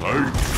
Fight!